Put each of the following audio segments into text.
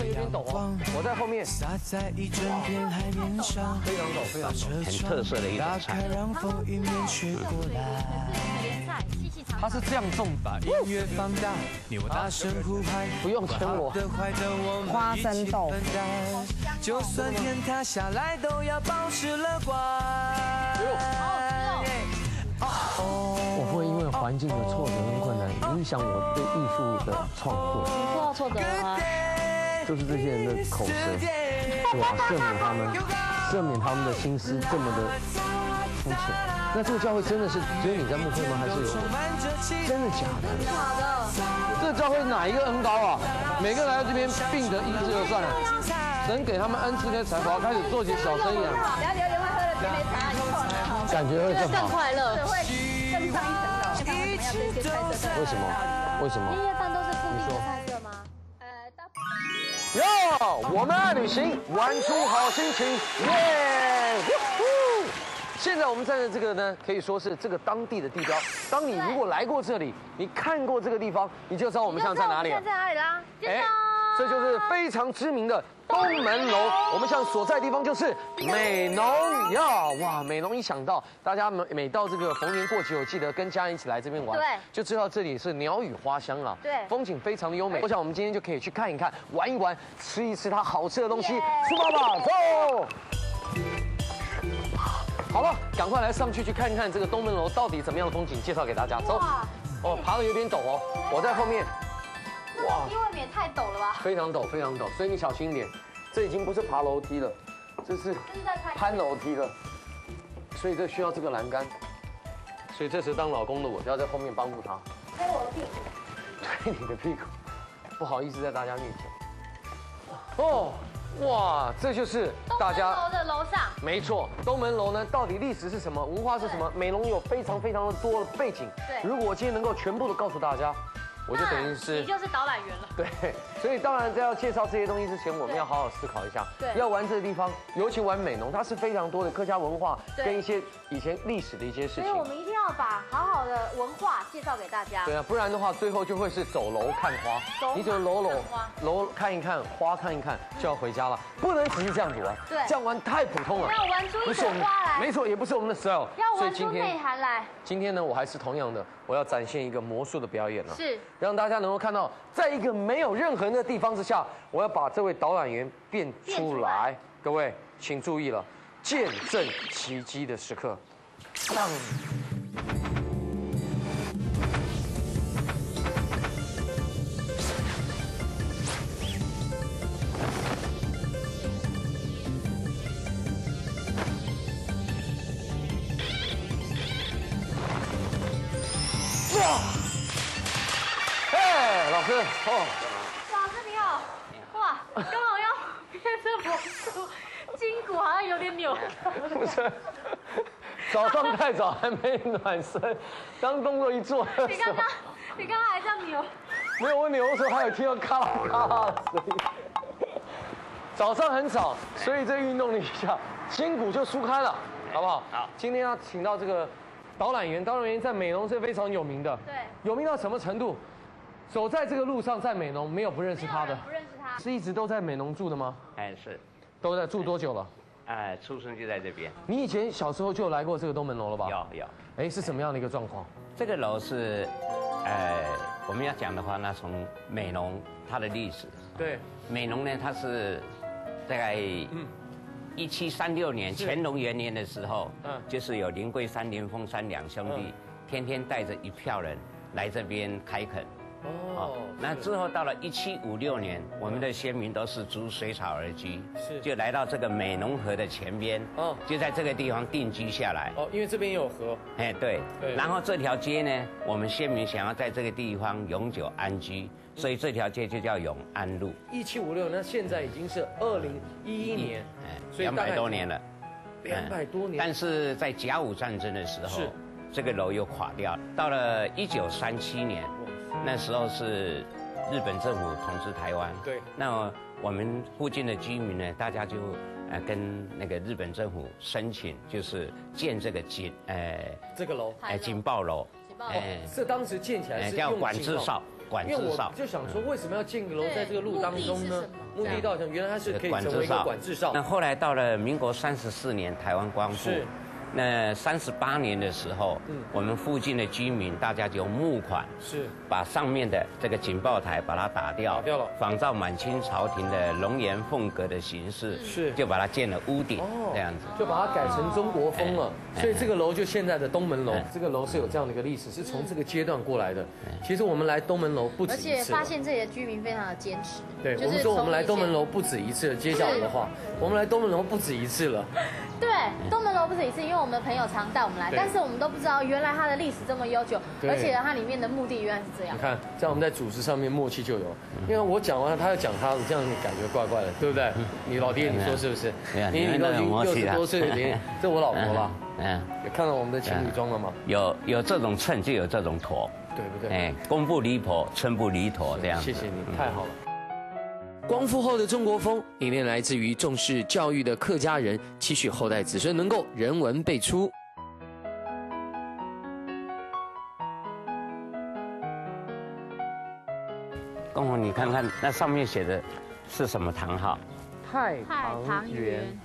得有点陡哦，我在后面。非常陡，非常陡。很特色的一道打菜开。让风迎面吹过来。连菜细细长它是这样种把音乐放大，你我大声呼喊，不用牵我好的坏的我们花生豆腐一起分担就算天塌下来都要保持乐观。我不会因为环境的挫折跟困难影响我对艺术的创作，你受到挫折了吗？就是这些人的口舌，对吧？赦免他们，赦免他们的心思这么的肤浅。那这个教会真的是只有你在牧会吗？还是有？真的假的？假的，这个教会哪一个恩高啊？每个人来到这边病得医治就算了，神给他们恩赐跟才华，开始做起小生意来，不要留言会喝了甜梅茶，以后感觉会更更。快乐，会更上一层楼。为什么？为什么？哟，我们爱旅行，玩出好心情，耶！现在我们站在这个呢，可以说是这个当地的地标。当你如果来过这里，你看过这个地方，你就知道我们现在在哪里了现在。在哪里啦？哎，这就是非常知名的东门楼。我们现在所在的地方就是美浓呀！哇，美浓一想到，大家每每到这个逢年过节，我记得跟家人一起来这边玩，对就知道这里是鸟语花香了。对风景非常的优美。我想我们今天就可以去看一看，玩一玩，吃一吃它好吃的东西。耶出发吧，走！好了，赶快来上去去看看这个东门楼到底怎么样的风景，介绍给大家。走。哦，爬的有点陡哦，我在后面。哇因为免太陡了吧？非常陡，非常陡，所以你小心一点。这已经不是爬楼梯了，这是在攀楼梯了，所以这需要这个栏杆。所以这时当老公的我就要在后面帮助他，推我的屁股。推你的屁股。不好意思，在大家面前。哦，哇，这就是大家楼的楼上，没错，东门楼呢，到底历史是什么，文化是什么？美容有非常非常的多的背景。对如果我今天能够全部都告诉大家，我就等于是你就是导览员了。对，所以当然在要介绍这些东西之前，我们要好好思考一下。对要玩这个地方，尤其玩美浓，它是非常多的客家文化跟一些以前历史的一些事情所以。我们一定要把好好的文化介绍给大家。对啊，不然的话，最后就会是走楼看花。你走楼楼楼看一看，花看一看，就要回家了。不能只是这样子玩，对这样玩太普通了。要玩出一不是我们朵花来没错，也不是我们的 style。要玩出内天，涵来。今天呢，我还是同样的，我要展现一个魔术的表演了。是让大家能够看到，在一个没有任何人的地方之下，我要把这位导览员变出来。各位，请注意了，见证奇迹的时刻。老师你好，哇，刚好要变成魔术，筋骨好像有点扭。不是，早上太早还没暖身，当动作一做你刚刚，你刚刚还这样扭，没有我扭的时候还有听到咔啦咔啦的声音。早上很早，所以这运动了一下，筋骨就舒开了，好不好？好今天要请到这个导览员，导览员在美容是非常有名的，对，有名到什么程度？走在这个路上，在美浓没有不认识他的不认识他。是一直都在美浓住的吗？哎，是，都在住多久了？哎，出生就在这边。你以前小时候就有来过这个东门楼了吧？有有，哎，是什么样的一个状况？这个楼是，呃，我们要讲的话，那从美浓它的历史，对，美浓呢，它是大概一七三六年乾隆元年的时候，嗯就是有林桂山、林凤山两兄弟嗯，天天带着一票人来这边开垦。哦那之后到了一七五六年，我们的先民都是逐水草而居，是就来到这个美浓河的前边，哦就在这个地方定居下来。哦，因为这边有河，哎，对对，然后这条街呢，我们先民想要在这个地方永久安居，所以这条街就叫永安路。一七五六，那现在已经是二零一一年，哎，两百多年了。两百多年。但是在甲午战争的时候是，这个楼又垮掉了。到了一九三七年，那时候是日本政府统治台湾。对那我们附近的居民呢，大家就呃跟那个日本政府申请，就是建这个警呃这个楼，呃警报楼。警报楼哎这当时建起来是哎叫管制哨，管制哨。就想说，为什么要建个楼在这个路当中呢？目的是什么目的道场原来它是可以管成为一个制哨，管制哨那，后来到了民国三十四年，台湾光复是，那三十八年的时候，嗯我们附近的居民大家就募款，是把上面的这个警报台把它打掉，打掉了仿照满清朝廷的龙颜凤阁的形式，是就把它建了屋顶哦这样子。就把它改成中国风了。哎所以这个楼就现在的东门楼哎，这个楼是有这样的一个历史，是从这个阶段过来的。其实我们来东门楼不止一次而。且发现这里的居民非常的坚持，对，我们说我们来东门楼不止一次了。接下来的话，我们来东门楼不止一次了。对，东门楼不止一次，因为我们的朋友常带我们来，但是我们都不知道原来它的历史这么悠久，而且它里面的目的原来是这样你。看，这样我们在组织上面默契就有。因为我讲完了，他要讲他的，这样你感觉怪怪的，对不对？你老爹，你说是不是？你你都已经六十多岁了，你这我老婆了，嗯，也看到我们的情侣装了吗？有有这种秤就有这种砣，对不对？哎，公不离婆，寸不离砣这样子。谢谢你，太好了。光复后的中国风，理念来自于重视教育的客家人，期许后代子孙能够人文辈出。公公，你看看那上面写的是什么堂号？太太堂园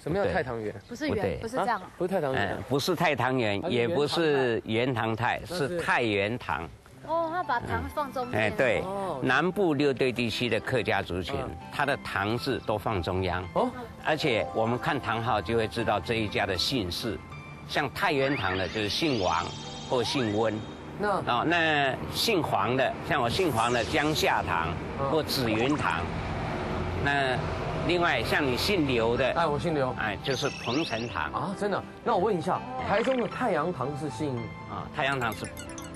什么叫太堂园？不是圆，不是这样啊，不是太堂园嗯，，不是太堂园它，是也不是元堂太，是是太原堂。哦，他把糖放中间。哎，对哦，南部六队地区的客家族群嗯，它的堂字都放中央。哦，而且我们看堂号就会知道这一家的姓氏，像太原堂的就是姓王或姓温。那哦，那姓黄的，像我姓黄的江夏堂嗯或紫云堂。那另外像你姓刘的，哎，我姓刘哎，就是彭城堂啊，真的。那我问一下，台中的太阳堂是姓啊，太阳堂是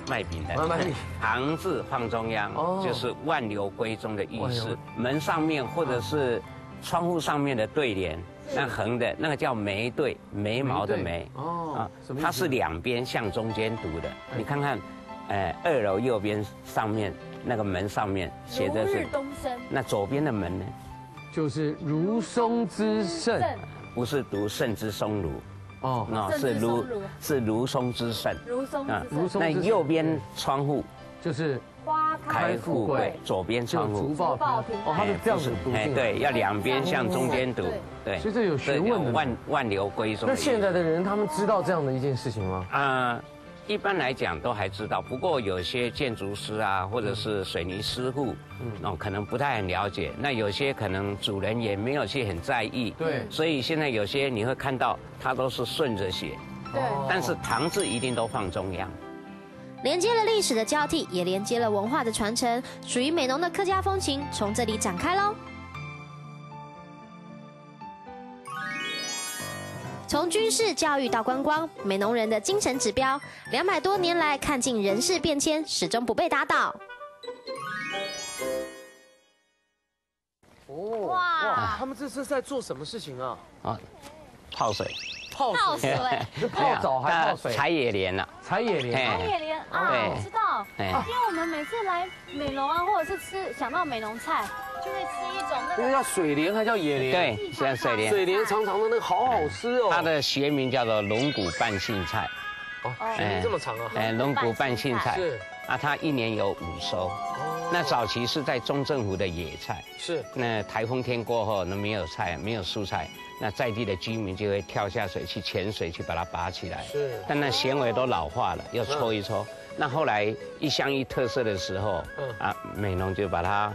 卖饼的，啊卖。饼堂字放中央哦，就是万流归宗的意思。门上面或者是窗户上面的对联，那横的那个叫眉对，眉毛的眉哦它是两边向中间读的。你看看，呃，二楼右边上面那个门上面写的是日，东升。那左边的门呢，就是如松之盛。盛不是读圣之松庐，哦，那是如是如松之盛。如松之如盛，那右边窗户就是花开开富贵，左边窗户。哦，它是这样子。对，要两边向中间读，对，所以这有学问的万万流归宗那。现在的人他们知道这样的一件事情吗？啊、一般来讲都还知道，不过有些建筑师啊，或者是水泥师傅，嗯，哦，可能不太很了解。那有些可能主人也没有去很在意，对所以现在有些你会看到它都是顺着写，对，但是唐字一定都放中央。连接了历史的交替，也连接了文化的传承，属于美浓的客家风情从这里展开喽。从军事教育到观光，美浓人的精神指标，两百多年来看尽人事变迁，始终不被打倒。哦，哇。他们这是在做什么事情啊？啊，泡水，泡泡水、泡澡还泡水？采野莲呐，采野莲。采野莲啊，我知道，哎。因为我们每次来美容啊，或者是吃想到美容菜，就会吃一种那个那个叫水莲还叫野莲？，对，现在水莲，水莲长长的那个好好吃哦。它的学名叫做龙骨拌杏菜，哦，水莲这么长啊？哎，龙骨拌杏菜，是。啊，它一年有五收。那早期是在中政府的野菜，是。那台风天过后，那没有菜，没有蔬菜，那在地的居民就会跳下水去潜水去把它拔起来。是。但那纤维都老化了，要搓一搓。那后来一乡一特色的时候嗯，啊，美农就把它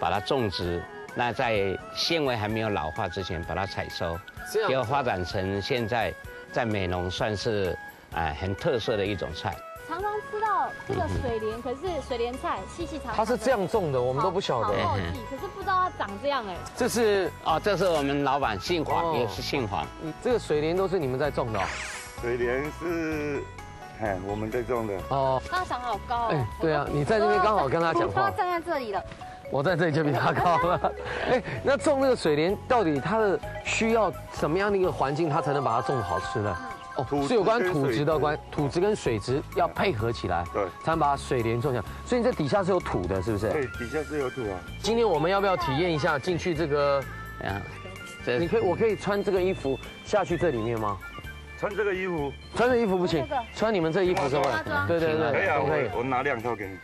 把它种植。那在纤维还没有老化之前，把它采收，结果发展成现在在美农算是啊很特色的一种菜。常常吃到这个水莲，可是水莲菜细细长长，它是这样种的，我们都不晓得。可是不知道它长这样哎。这是哦，这是我们老板姓黄，哦也是姓黄。嗯这个水莲都是你们在种的哦水莲是，哎，我们在种的。哦。它长好高哦。哎，对啊，你在那边刚好跟他讲话站在这里了。我在这里就比他高了。哎，那种那个水莲到底它的需要什么样的一个环境，它才能把它种得好吃呢？哦，土是有关土质的关，土质跟水质要配合起来，对才能把水莲种下。所以你这底下是有土的，是不是？对，底下是有土啊。今天我们要不要体验一下进去这个？啊，这你可以，我可以穿这个衣服下去这里面吗？穿这个衣服穿这衣服不行，穿你们这衣服是吧，对对对，可以啊，可以。我我拿两套给你。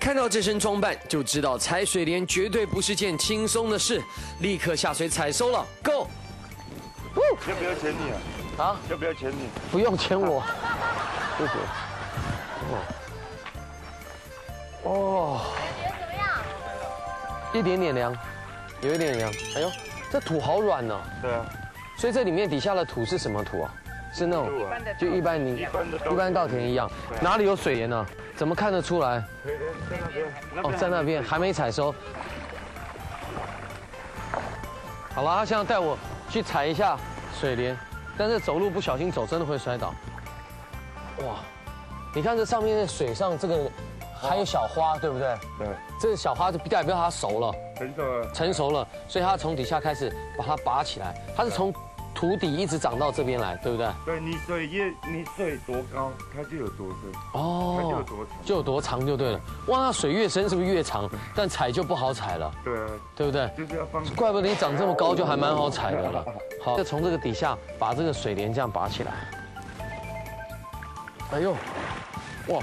看到这身装扮，就知道踩水莲绝对不是件轻松的事。立刻下水采收了，Go！要不要牵你啊？啊，要不要牵你？不用牵我，谢谢。哦，哦，觉得怎么样？一点点凉，有一点凉。哎呦，这土好软哦。对啊，所以这里面底下的土是什么土啊？是那种就一般你一般稻田一样，哪里有水源呢？怎么看得出来？哦，在那边还没采收。好了，他现在带我去采一下水莲，但是走路不小心走真的会摔倒。哇，你看这上面的水上这个还有小花，对不对？对，这个小花就代表它熟了，成熟了。成熟了，所以它从底下开始把它拔起来，它是从土底一直长到这边来，对不对？对你水越你水多高，它就有多深哦，它就有哦，多长。就有多长就对了。哇，那水越深是不是越长？但采就不好采了，对啊，对不对？就是要放。怪不得你长这么高，就还蛮好采的了。好，再从这个底下把这个水莲这样拔起来。哎呦，哇，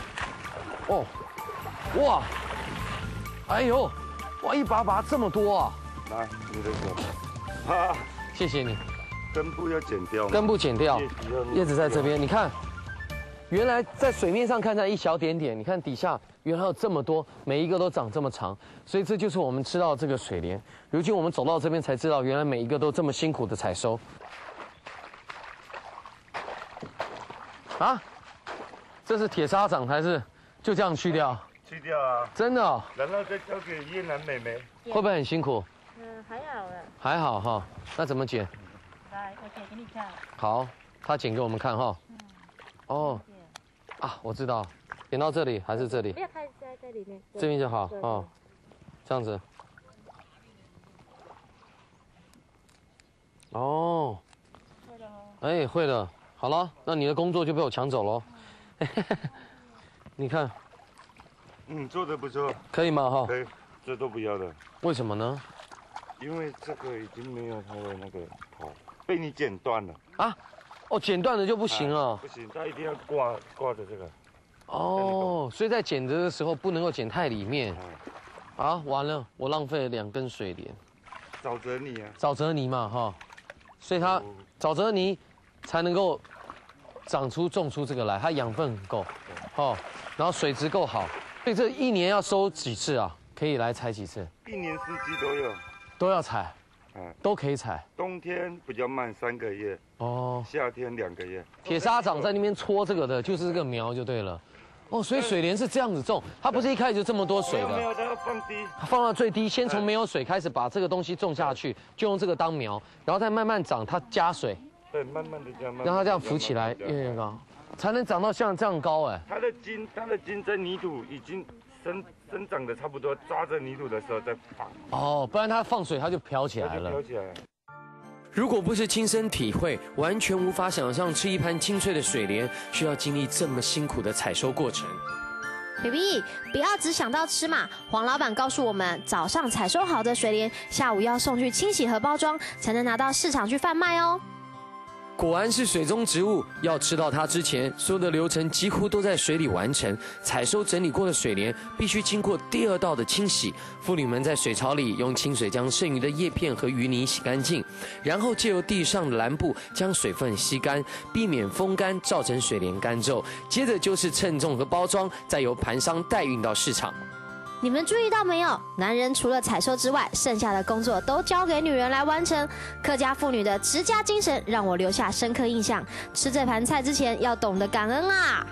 哦，哇，哎呦，哇，一拔拔这么多啊！来，你的手。啊，谢谢你，根部要剪掉吗。根部剪掉叶，子在这。边，你看，原来在水面上看起来一小点点，你看底下原来有这么多，每一个都长这么长，所以这就是我们吃到的这个水莲。如今我们走到这边才知道，原来每一个都这么辛苦的采收。啊，这是铁砂掌还是就这样去掉？去掉啊，真的哦、然后再交给越南妹妹。会不会很辛苦？嗯，还好了。还好哈，那怎么剪？来，我剪给你看。好，他剪给我们看哈。嗯哦，啊，我知道，剪到这里还是这里不？要开在在里面。这边就好哦，这样子。哦，对的哦。哎，会的，好了，那你的工作就被我抢走了。你看嗯，做的不错，可以吗？哈，可以，这都不要的，为什么呢？因为这个已经没有它的那个头，被你剪断了啊。哦，剪断了就不行了。不行，它一定要挂挂着这个。哦，所以在剪的时候不能够剪太里面。嗯，啊，完了，我浪费了两根水莲。沼泽泥啊。沼泽泥嘛，哈，所以它沼泽泥才能够长出种出这个来，它养分很够，哦，然后水质够好，所以这一年要收几次啊？可以来采几次？一年四季都有。都要采，嗯，都可以采。冬天比较慢，三个月；哦，夏天两个月。铁砂掌在那边搓这个的，就是这个苗就对了。哦，所以水莲是这样子种，它不是一开始就这么多水的，没有，它要放低。放到最低，先从没有水开始把这个东西种下去，就用这个当苗，然后再慢慢长，它加水，对，慢慢的这样，慢慢地让它这样浮起来，越来越高，才能长到像这样高哎。它的茎，它的茎在泥土已经生生长的差不多，抓着泥土的时候再放，哦，不然它放水它就飘起来了。飘起来了。如果不是亲身体会，完全无法想象吃一盘清脆的水莲需要经历这么辛苦的采收过程。baby，不要只想到吃嘛。黄老板告诉我们，早上采收好的水莲，下午要送去清洗和包装，才能拿到市场去贩卖哦。果然是水中植物，要吃到它之前，所有的流程几乎都在水里完成。采收整理过的水莲必须经过第二道的清洗，妇女们在水槽里用清水将剩余的叶片和淤泥洗干净，然后借由地上的蓝布将水分吸干，避免风干造成水莲干皱。接着就是称重和包装，再由盘商代运到市场。你们注意到没有？男人除了采收之外，剩下的工作都交给女人来完成。客家妇女的持家精神让我留下深刻印象。吃这盘菜之前要懂得感恩啊！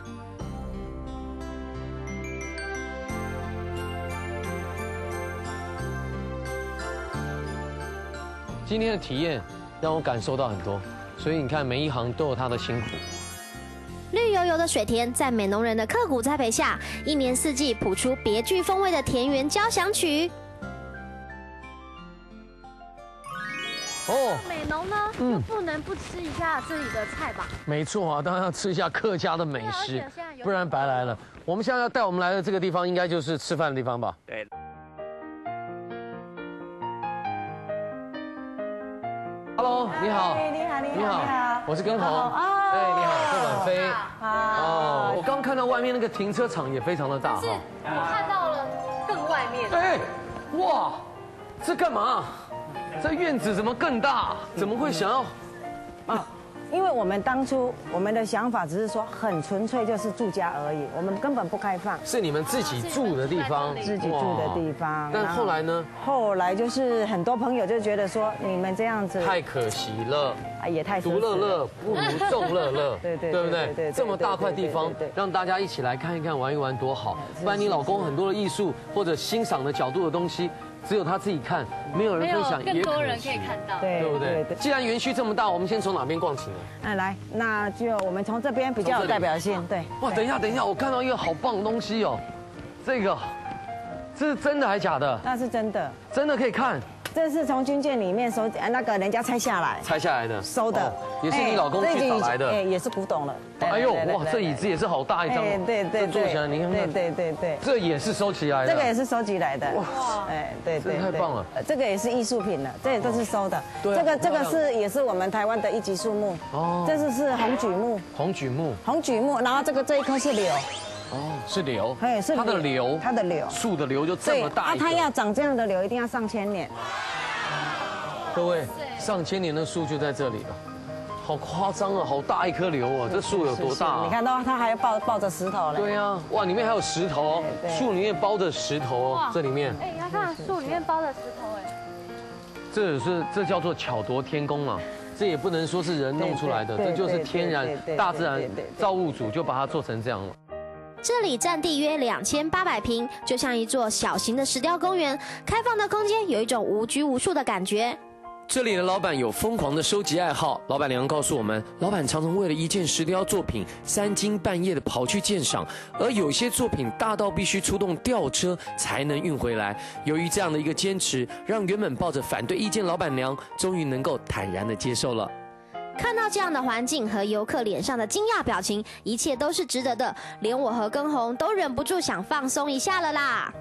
今天的体验让我感受到很多，所以你看每一行都有它的辛苦。绿油油的水田，在美农人的刻苦栽培下，一年四季谱出别具风味的田园交响曲。哦，美浓呢，就不能不吃一下这里的菜吧？没错啊，当然要吃一下客家的美食不然白来了。我们现在要带我们来的这个地方，应该就是吃饭的地方吧？对。Hello，你好。你好，你好，你好，我是根红。哦哎，你好，是婉菲。好，哦，我刚看到外面那个停车场也非常的大哈。我看到了更外面。哎，哇，这干嘛？这院子怎么更大？怎么会想要？啊，因为我们当初我们的想法只是说很纯粹，就是住家而已，我们根本不开放。是你们自己住的地方，自己住的地方。但后来呢？后来就是很多朋友就觉得说，你们这样子太可惜了，啊，也太独乐乐不如众乐乐，对对对不对？对，这么大块地方，让大家一起来看一看、玩一玩，多好！不然你老公很多的艺术或者欣赏的角度的东西。只有他自己看，没有人分享，更多人可以看到，对不对？既然园区这么大，我们先从哪边逛起呢？哎，来，那就我们从这边比较有代表性，对。哇，等一下，等一下，我看到一个好棒的东西哦，这个，这是真的还是假的？那是真的，真的可以看。这是从军舰里面收那个人家拆下来，拆下来的，收的，也是你老公去找来的，哎，也是古董了。哎呦，哇，这椅子也是好大一张，对对，坐起来你看，对对对对，这也是收起来的，这个也是收集来的，哇，哎，对对，太棒了，这个也是艺术品了，这也都是收的，这个这个是也是我们台湾的一级树木，哦，这是是红榉木，红榉木，红榉木，然后这个这一棵是柳。哦，是柳，哎，是它的柳，它的柳，树的柳就这么大。啊，它要长这样的柳，一定要上千年。各位，上千年的树就在这里了，好夸张啊！好大一棵柳哦，这树有多大？你看到它还要抱抱着石头嘞。对呀，哇，里面还有石头，树里面包着石头哦，这里面。哎，你看树里面包着石头哎。这也是这叫做巧夺天工啊，这也不能说是人弄出来的，这就是天然大自然造物主就把它做成这样了。这里占地约两千八百平，就像一座小型的石雕公园，开放的空间有一种无拘无束的感觉。这里的老板有疯狂的收集爱好，老板娘告诉我们，老板常常为了一件石雕作品三更半夜的跑去鉴赏，而有些作品大到必须出动吊车才能运回来。由于这样的一个坚持，让原本抱着反对意见老板娘终于能够坦然的接受了。看到这样的环境和游客脸上的惊讶表情，一切都是值得的，连我和根红都忍不住想放松一下了啦。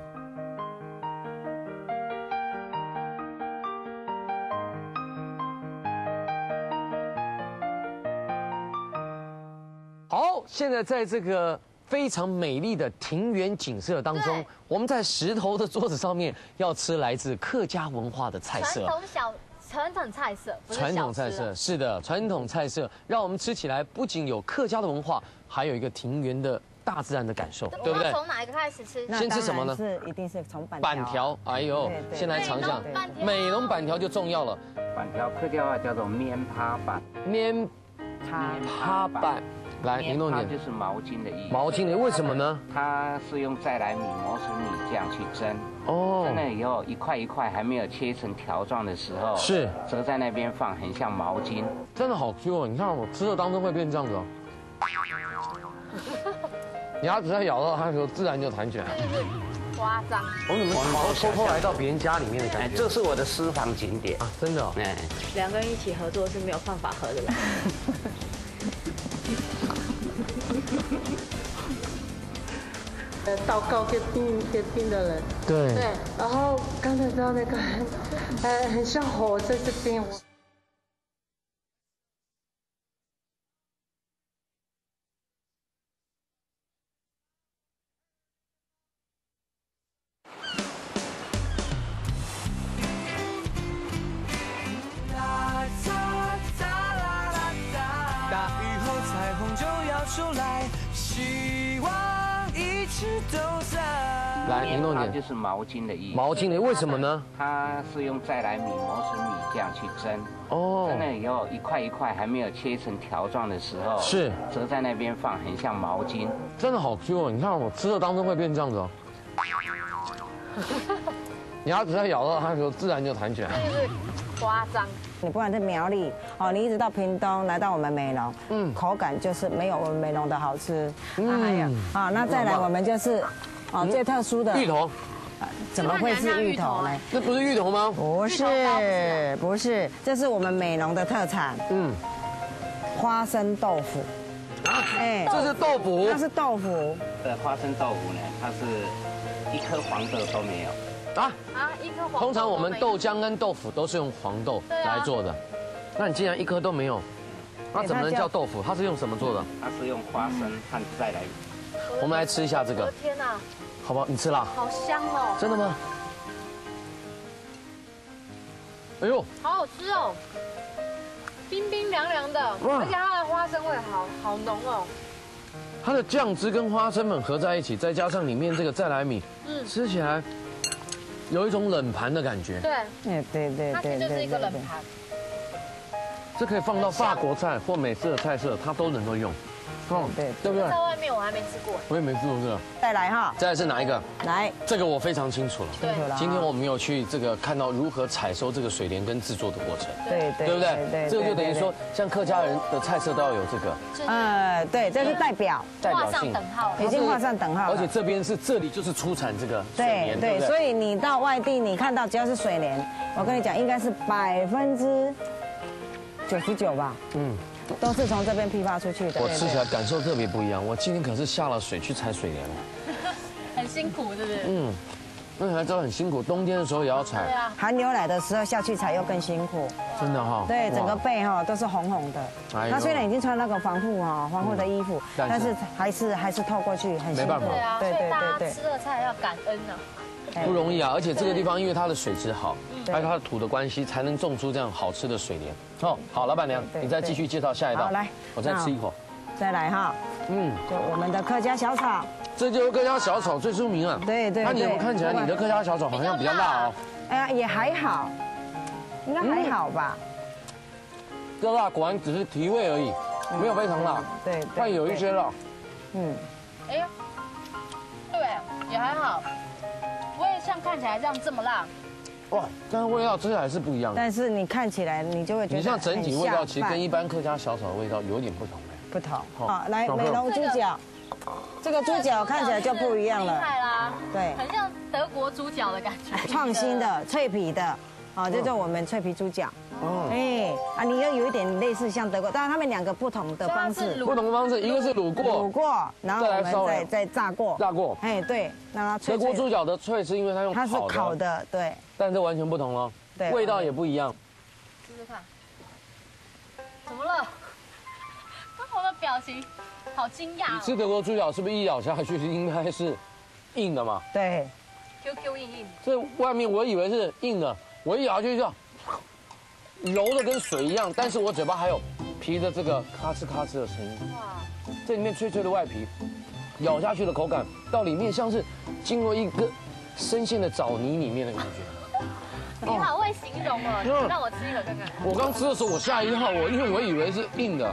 好，现在在这个非常美丽的庭园景色当中，我们在石头的桌子上面要吃来自客家文化的菜色。传统小传统菜色，传统菜色是的，传统菜色让我们吃起来不仅有客家的文化，还有一个庭园的大自然的感受，对不对？从哪一个开始吃？先吃什么呢？是一定是从板板条。哎呦，先来尝尝美容板条就重要了。板条客家话叫做面趴板，面趴板。来，林东姐，就是毛巾的意思。毛巾的，为什么呢？它是用再来米磨成米这样去蒸。哦。蒸了以后，一块一块还没有切成条状的时候，是折在那边放，很像毛巾。真的好 Q 哦！你看我吃的当中会变这样子哦。牙齿在咬到它的时候，自然就弹起来。夸张。我怎么偷偷来到别人家里面的感觉？这是我的私房景点啊，真的。哎。两个人一起合作是没有办法合的。呃，祷告给病给病的人。对。对，然后刚才到那个，呃，很像火在这边。是毛巾的意思。毛巾的，为什么呢？它是用再来米磨成米这样去蒸。哦。蒸了以后，一块一块还没有切成条状的时候，是折在那边放，很像毛巾。真的好 Q 哦！你看我吃的当中会变这样子哦。牙齿在咬到它的时候，自然就弹起来。夸张。你不管是苗栗哦，你一直到屏东来到我们美容，嗯，口感就是没有我们美容的好吃。嗯。还有，好，那再来我们就是。哦，最特殊的芋头，怎么会是芋头呢？这不是芋头吗？不是，不是，这是我们美浓的特产。嗯，花生豆腐。啊，哎，这是豆腐？那是豆腐。的花生豆腐呢，它是一颗黄豆都没有。啊啊，一颗黄。通常我们豆浆跟豆腐都是用黄豆来做的，那你竟然一颗都没有，那怎么能叫豆腐？它是用什么做的？它是用花生和再来。我们来吃一下这个。天哪！好不好？你吃啦？好香哦，真的吗？哎呦，好好吃哦，冰冰凉凉的，哇而且它的花生味好好浓哦。它的酱汁跟花生粉合在一起，再加上里面这个再来米，嗯吃起来有一种冷盘的感觉。对，哎，对对它其实就是一个冷盘。这可以放到法国菜或美式的菜色，它都能够用。哦，对对不对在？外面我还没吃过。我也没吃过这个。再来哈，再来是哪一个？来，这个我非常清楚了。对清楚了啊今天我们有去这个看到如何采收这个水莲跟制作的过程，对对对不对？这个就等于说，像客家人的菜色都要有这个呃，对，这是代表，代表性。画上等号。已经画上等号了。而且这边是这里就是出产这个水对莲，对对？所以你到外地，你看到只要是水莲，我跟你讲，应该是百分之九十九吧，嗯，都是从这边批发出去的。我吃起来感受特别不一样。我今天可是下了水去采水莲了，很辛苦，是不是？嗯，那还真的很辛苦，冬天的时候也要对采，啊，寒流来的时候下去采又更辛苦，真的哈。对，整个背哈都是红红的。他虽然已经穿那个防护哈防护的衣服，但是还是还是透过去很辛苦没办法。对啊，所对对以大家对吃的菜要感恩呢。对不容易啊，而且这个地方因为它的水质好，对还有它的土的关系，才能种出这样好吃的水莲。哦，好，老板娘，你再继续介绍下一道。好来我再吃一口。再来哈，嗯，就我们的客家小炒，这就是客家小炒最出名啊。对对那你对看起来你的客家小炒好像比较辣哦。哎呀也还好，应该还好吧？这辣果然只是提味而已，没有非常辣，对，对但有一些辣。嗯，哎呀，对，也还好，看起来这样这么辣。哇，但是味道吃起来是不一样的。但是你看起来你就会觉得你像整体味道，其实跟一般客家小炒的味道有点不同。哎不同。好好，来美浓猪脚，这个猪脚看起来就不一样了厉，害啦，对，很像德国猪脚的感觉。创新的脆皮的，啊，这就是我们脆皮猪脚。哦，哎，啊，你要有一点类似像德国，但是他们两个不同的方式，不同的方式，一个是卤过卤过、然后我们再来烧再再炸过，炸过。哎，对，让它脆脆的。德国猪脚的脆是因为它用它是烤的，对，但这完全不同了，对味道也不一样。试试看，怎么了？我的表情好惊讶你哦吃德国猪脚是不是一咬下去应该是硬的嘛？对，，QQ 硬硬。这外面我以为是硬的，我一咬下去就柔的跟水一样，但是我嘴巴还有皮的这个咔哧咔哧的声音。哇，这里面脆脆的外皮，咬下去的口感到里面像是经过一个深陷的枣泥里面的感觉。你好会形容哦，嗯让我吃一口看看。我刚吃的时候我吓一跳，我因为我以为是硬的，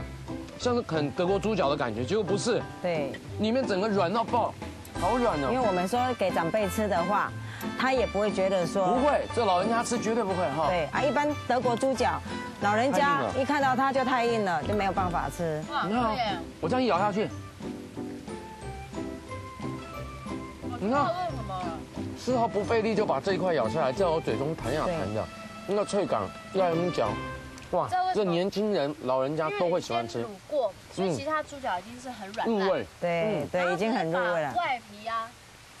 像是啃德国猪脚的感觉，结果不是，对，里面整个软到爆，好软哦因为哦。我们说给长辈吃的话，他也不会觉得说不会，这老人家吃绝对不会哈。对啊，一般德国猪脚，老人家一看到它就太硬了，就没有办法吃。哇，你看我这样一咬下去，你看为什么？丝毫不费力就把这一块咬下来，在我嘴中弹呀弹的，那个脆感要怎么讲？哇这年轻人、老人家都会喜欢吃卤过，所以其他猪脚已经是很软烂。入味。对对，已经很入味了。外皮啊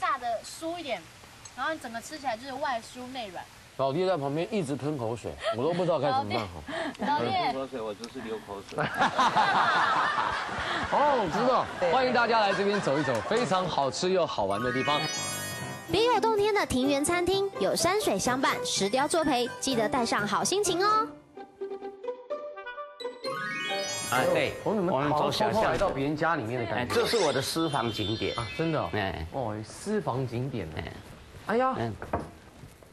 炸的酥一点，然后你整个吃起来就是外酥内软。老爹在旁边一直吞口水，我都不知道该怎么办好。老爹，口水，我只是流口水。哦，我知道，欢迎大家来这边走一走，非常好吃又好玩的地方。别有洞天的庭园餐厅，有山水相伴，石雕作陪，记得带上好心情哦。哎，对，我怎么我们走小巷偷偷来到别人家里面的哎，感觉？这是我的私房景点。啊，真的哦，哎哦，私房景点。哎，哎呀，嗯，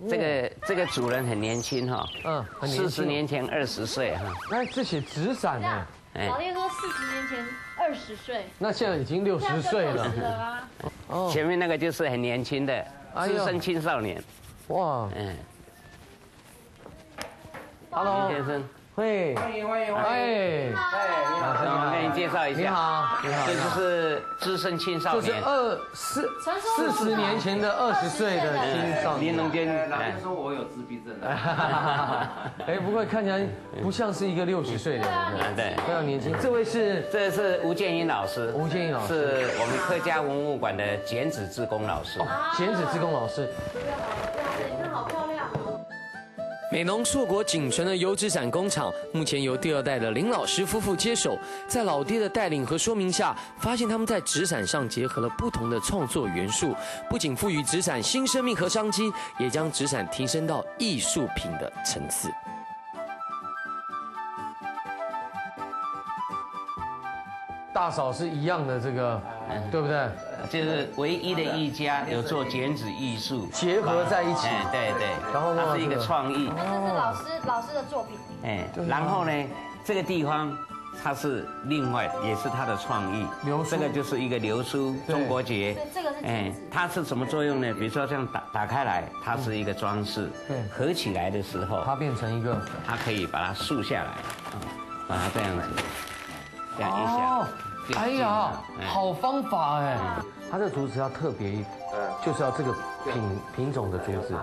这个这个主人很年轻哈，嗯，四十年前二十岁哈，那，这写纸伞呢，哎。老，爹说四十年前二十岁，那现在已经六十岁了。了啊。哦，前面那个就是很年轻的资深青少年，哇。嗯，，Hello，先生，嘿，欢迎欢迎欢迎，哎，那我跟你介绍一下，你好，你好，这就是资深青少年。这是年，二四四十年前的二十岁的青少年。林龙娟，哎说我有自闭症的，哎，不过看起来不像是一个六十岁的对非常年轻。这位是这是吴建英老师，吴建英老师。是我们客家文物馆的剪纸志工老师。剪纸志工老师。美浓硕果仅存的油纸伞工厂，目前由第二代的林老师夫妇接手，在老爹的带领和说明下，发现他们在纸伞上结合了不同的创作元素，不仅赋予纸伞新生命和商机，也将纸伞提升到艺术品的层次。大嫂是一样的，这个对不对？就是唯一的一家有做剪纸艺术。结合在一起。哎对对，然后它是一个创意，这是老师老师的作品，哎，然后呢，这个地方它是另外也是它的创意，流苏。这个就是一个流苏中国结。对，这个是哎，它是什么作用呢？比如说这样打打开来，它是一个装饰，对。合起来的时候，它变成一个。它可以把它竖下来，啊，把它这样子，这样一下哎呀，哎。好方法哎！它这个竹子要特别一，就是要这个品品种的竹子，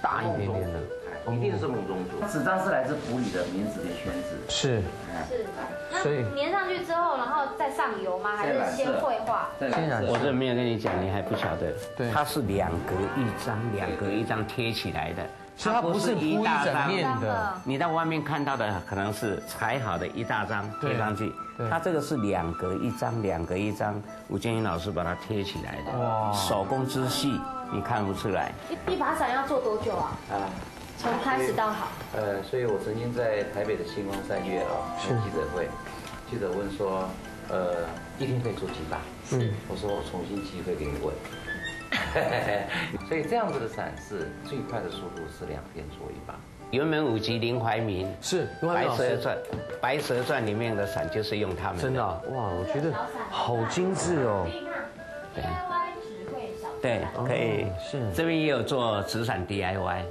大一点点的，一定是木中竹。纸张是来自府里的棉纸的宣纸，是，是。所以那粘上去之后，然后再上油吗？还是先绘画？我这没有跟你讲，你还不晓得，对。它是两格一张，两格一张贴起来的，所以它不是铺一整面的，你在外面看到的可能是裁好的一大张贴上去，它这个是两格一张，两格一张，吴建英老师把它贴起来的，哇手工之细，你看不出来。一一把伞要做多久啊？啊，从开始到好。呃，所以我曾经在台北的星光三月啊，开记者会，记者问说，呃，一天可以做几把？嗯，我说我重新机会给你问。所以这样子的伞是最快的速度是两天做一把。原本五级林怀民是白蛇传，白蛇传里面的伞就是用他们真的啊？哇，我觉得好精致哦。对。可以。哦是。这边也有做纸伞 DIY。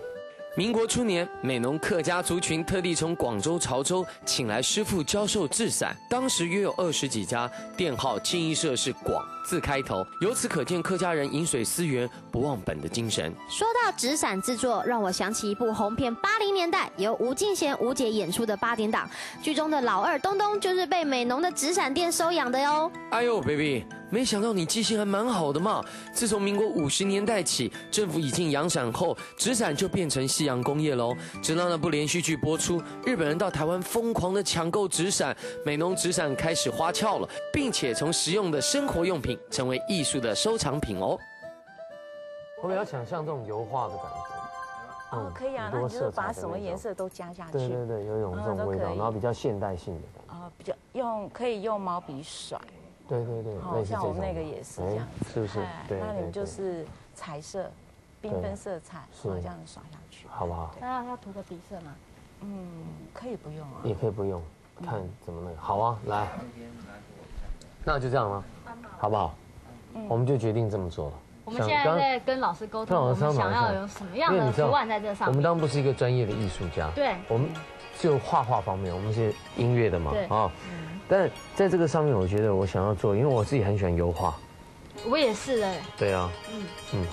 民国初年，美浓客家族群特地从广州、潮州请来师傅教授制伞，当时约有二十几家，店号清一色是“广”字开头，由此可见客家人饮水思源、不忘本的精神。说到纸伞制作，让我想起一部红片，八零年代由吴敬贤、吴姐演出的八点档，剧中的老二东东就是被美浓的纸伞店收养的哟。哎呦，baby，没想到你记性还蛮好的嘛！自从民国五十年代起，政府引进洋伞后，纸伞就变成夕阳工业喽。直到那部连续剧播出，日本人到台湾疯狂的抢购纸伞，美浓纸伞开始花俏了，并且从实用的生活用品成为艺术的收藏品哦。我比较想象这种油画的感觉。哦，可以啊，那你就把什么颜色都加下去。对对对，有一种这种味道，然后比较现代性的感觉。啊，比较用可以用毛笔甩，对对对，好像我们那个也是哎这样子，是不是哎？对，那你们就是彩色，缤纷色彩，是然后这样刷下去。好不好？那要要涂个底色吗？嗯，可以不用啊。也可以不用，看怎么那个。好啊，来，那就这样了，好不好？我们就决定这么做了。我们现在在跟老师沟通，我们想要有什么样的图案在这上面。我们当然不是一个专业的艺术家，对我们就画画方面，我们是音乐的嘛对，啊。但在这个上面，我觉得我想要做，因为我自己很喜欢油画。我也是哎，对啊，嗯嗯，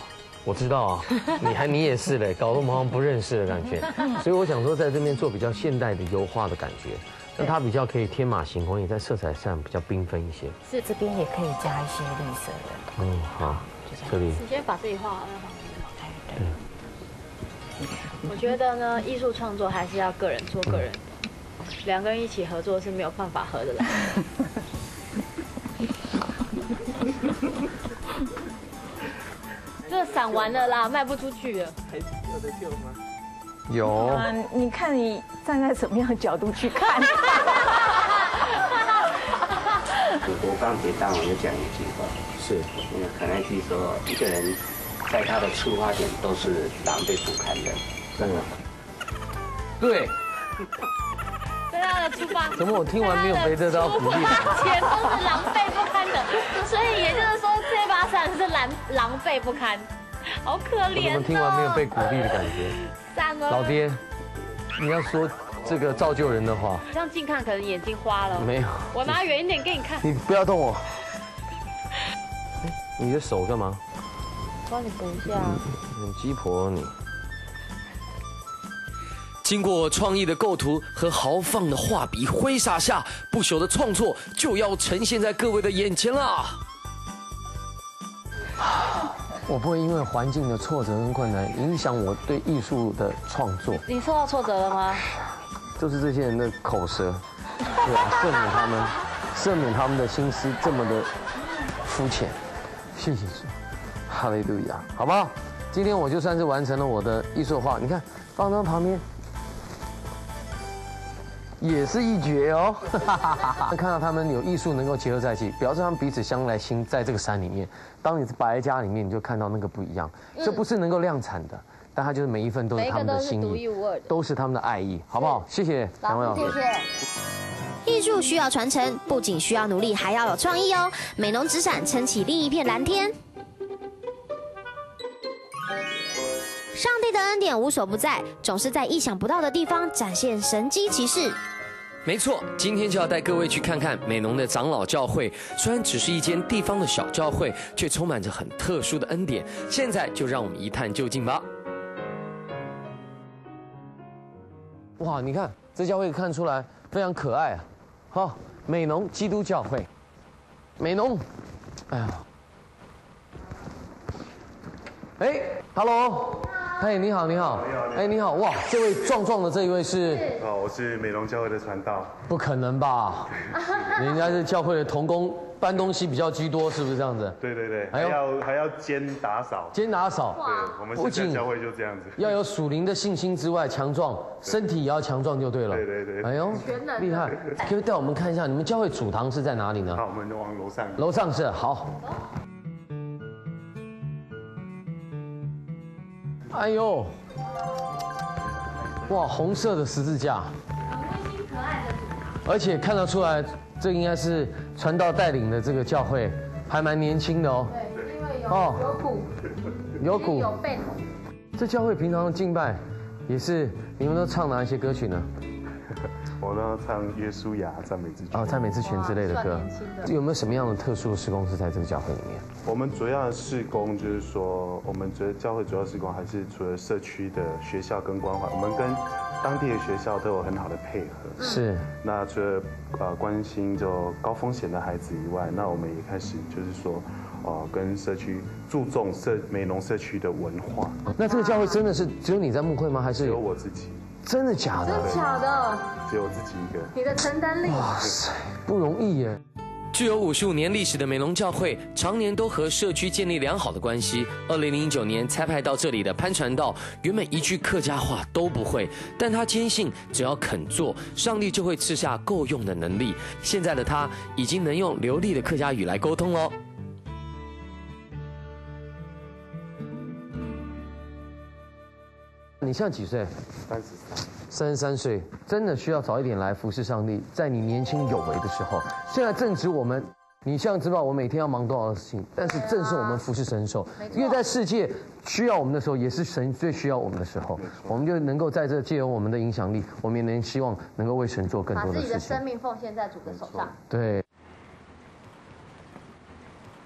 我知道啊，你还你也是嘞，搞得我们好像不认识的感觉。所以我想说，在这边做比较现代的油画的感觉，那它比较可以天马行空，也在色彩上比较缤纷一些。是这边也可以加一些绿色的。嗯，好，这里你先把自己画好。我觉得呢，艺术创作还是要个人做个人的，两个人一起合作是没有办法合得来。这散完了啦，卖不出去了。有的救吗？有啊，你看你站在什么样的角度去看？我钢铁大王有讲一句话，是那个可耐基说，一个人在他的出发点都是狼狈不堪的。真的。对，出发，怎么我听完没有被得到鼓励？前都是狼狈不堪的，所以也就是说这把伞是狼狼狈不堪，好可怜么听完没有被哦。鼓励的感觉？伞呢？老，爹，你要说这个造就人的话，这样近看可能眼睛花了。没有，我拿远一点给你看。你不要动我。哎你的手干嘛？帮你补一下。很鸡婆哦你。经过创意的构图和豪放的画笔挥洒下，不朽的创作就要呈现在各位的眼前啦！我不会因为环境的挫折跟困难影响我对艺术的创作。你受到挫折了吗？就是这些人的口舌，对啊，赦免他们，赦免他们的心思这么的肤浅。谢谢主，哈利路亚，好不好？今天我就算是完成了我的艺术画，你看放到旁边。也是一绝哦！看到他们有艺术能够结合在一起，表示他们彼此相爱心，在这个山里面。当你是摆在家里面，你就看到那个不一样。这不是能够量产的，但它就是每一份都是他们的心意，都是他们的爱意，好不好？谢谢两位老师。谢谢。艺术需要传承，不仅需要努力，还要有创意哦。美浓纸伞撑起另一片蓝天。上帝的恩典无所不在，总是在意想不到的地方展现神机骑士。没错，今天就要带各位去看看美浓的长老教会。虽然只是一间地方的小教会，却充满着很特殊的恩典。现在就让我们一探究竟吧。哇，你看这教会看出来非常可爱啊！好，美浓基督教会，美浓，哎呀，哎，Hello。嘿，你好，你好，哎，你好，哇，这位壮壮的这一位是？哦，我是美容教会的传道。不可能吧？人家是教会的童工，搬东西比较居多，是不是这样子？对对对，还要还要兼打扫。兼打扫。对，我们不仅教会就这样子。要有属灵的信心之外，强壮，身体也要强壮就对了。对对对。哎呦，厉害！可以带我们看一下，你们教会主堂是在哪里呢？好，我们就往楼上。楼上是好。哎呦！哇，红色的十字架，很温馨可爱的而且看得出来，这应该是传道带领的这个教会，还蛮年轻的哦。对，因为有有鼓，有鼓，有背这教会平常的敬拜，也是你们都唱哪一些歌曲呢？我呢唱《约书雅赞美之泉》哦，赞美之泉之类的歌。有没有什么样的特殊的施工是在这个教会里面？我们主要的施工就是说，我们觉得教会主要施工还是除了社区的学校跟关怀，我们跟当地的学校都有很好的配合。是。那除了呃关心就高风险的孩子以外，那我们也开始就是说，呃，跟社区注重社美容社区的文化。那这个教会真的是只有你在牧会吗？还是有我自己？真的假的？真的假的？只有自己一个。你的承担力。哇塞，不容易耶。具有五十五年历史的美隆教会，常年都和社区建立良好的关系。二零零九年差派到这里的潘传道，原本一句客家话都不会，但他坚信只要肯做，上帝就会赐下够用的能力。现在的他已经能用流利的客家语来沟通哦。你现在几岁？三十三。三十三岁，真的需要早一点来服侍上帝，在你年轻有为的时候。现在正值我们，你像知道我每天要忙多少事情，但是正是我们服侍神的时候，因为在世界需要我们的时候，也是神最需要我们的时候，我们就能够在这借由我们的影响力，我们也能希望能够为神做更多的事情。把自己的生命奉献在主的手上。对。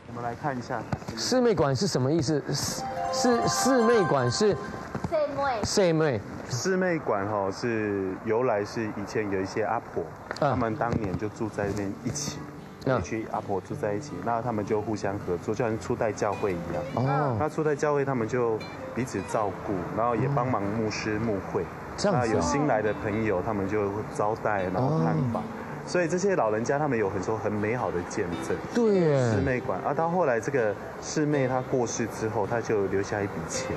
我们来看一下，四妹馆是什么意思？四四四妹馆是。四妹，四妹馆哈是由来是以前有一些阿婆，他们当年就住在那边一起，一群阿婆住在一起，那他们就互相合作，就像初代教会一样。哦，那初代教会他们就彼此照顾，然后也帮忙牧师牧会。那有新来的朋友，他们就招待，然后探访。所以这些老人家他们有很多很美好的见证。对，四妹馆，啊到后来这个四妹她过世之后，她就留下一笔钱。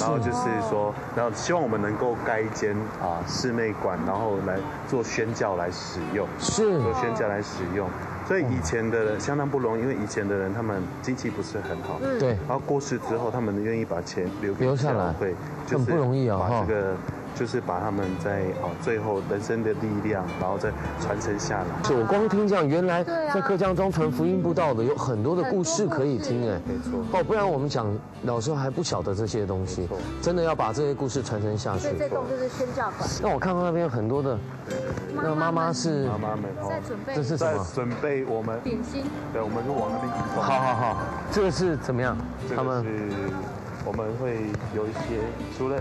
然后就是说，然后希望我们能够盖一间啊室内馆，然后来做宣教来使用，是。做宣教来使用。所以以前的人相当不容易，因为以前的人他们经济不是很好，对。然后过世之后，他们愿意把钱留留下来，会很不容易啊，把这个。就是把他们在哦最后人生的力量，然后再传承下来。是我光听这样，原来在客家中传福音布道的有很多的故事可以听哎，没错。哦，不然我们讲老师还不晓得这些东西，真的要把这些故事传承下去。所以这栋就是宣教馆。那我看到那边有很多的，那妈妈是妈妈们在准备，这是什么？准备我们点心。对，我们就往那边移动。好好好，这个是怎么样？他们是我们会有一些除了。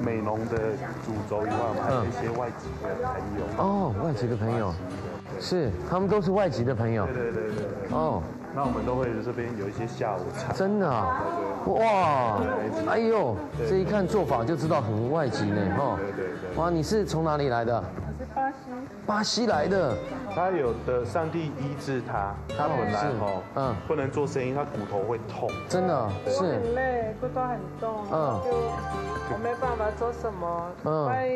美浓的主轴以外，我们还有一些外籍的朋友。哦，外籍的朋友，是他们都是外籍的朋友。对对对对。哦，那我们都会这边有一些下午茶。真的啊，哇，哎呦，这一看做法就知道很外籍呢，哈。对对对。哇，你是从哪里来的？巴西。巴西来的。他有的上帝医治他，他本来哦，嗯，不能做生意，他骨头会痛。真的是。很累，骨头很痛，嗯，就我没办法做什么，嗯，快